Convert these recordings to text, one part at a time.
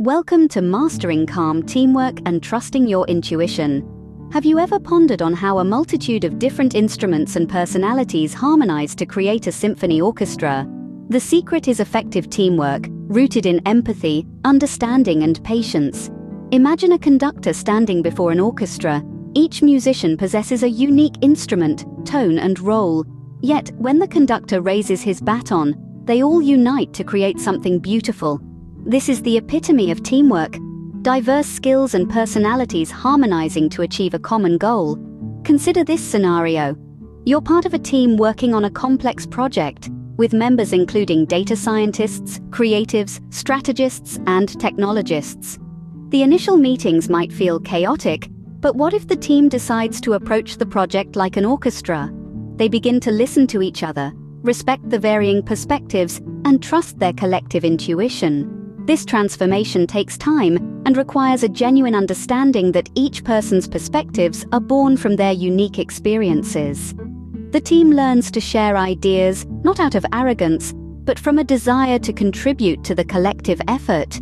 Welcome to Mastering Calm Teamwork and Trusting Your Intuition. Have you ever pondered on how a multitude of different instruments and personalities harmonize to create a symphony orchestra? The secret is effective teamwork, rooted in empathy, understanding, and patience. Imagine a conductor standing before an orchestra. Each musician possesses a unique instrument, tone, and role. Yet, when the conductor raises his baton, they all unite to create something beautiful. This is the epitome of teamwork, diverse skills and personalities harmonizing to achieve a common goal. Consider this scenario. You're part of a team working on a complex project, with members including data scientists, creatives, strategists, and technologists. The initial meetings might feel chaotic, but what if the team decides to approach the project like an orchestra? They begin to listen to each other, respect the varying perspectives, and trust their collective intuition. This transformation takes time and requires a genuine understanding that each person's perspectives are born from their unique experiences. The team learns to share ideas, not out of arrogance, but from a desire to contribute to the collective effort.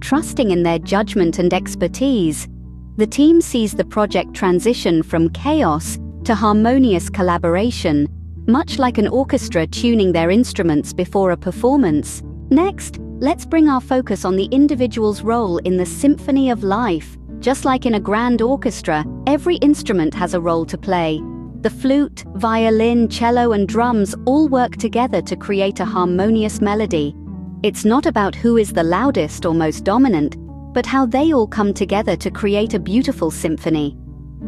Trusting in their judgment and expertise, the team sees the project transition from chaos to harmonious collaboration, much like an orchestra tuning their instruments before a performance. Next, Let's bring our focus on the individual's role in the symphony of life. Just like in a grand orchestra, every instrument has a role to play. The flute, violin, cello, and drums all work together to create a harmonious melody. It's not about who is the loudest or most dominant, but how they all come together to create a beautiful symphony.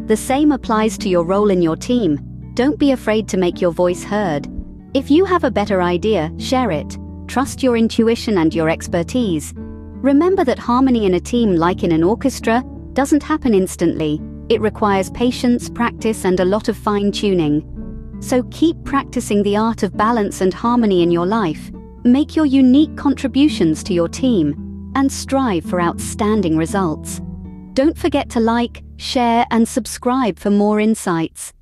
The same applies to your role in your team. Don't be afraid to make your voice heard. If you have a better idea, share it. Trust your intuition and your expertise. Remember that harmony in a team, like in an orchestra, doesn't happen instantly. It requires patience, practice, and a lot of fine tuning. So keep practicing the art of balance and harmony in your life. Make your unique contributions to your team and strive for outstanding results. Don't forget to like, share, and subscribe for more insights.